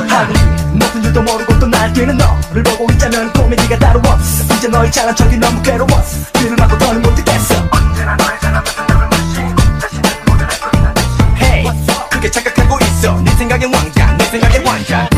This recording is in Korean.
하루이 높은 일도 모르고 또 날뛰는 너를 보고 있자면 고민이가 따로 없어. 이제 너의 잘난 척이 너무 괴로웠어 뒤를 막고 더는 못 듣겠어. 언제나 너의 사랑은 상담을 마시. 자신은 모든 알고 있는 듯이 Hey 크게 착각하고 있어. 네 생각엔 왕자 내 생각엔 왕자.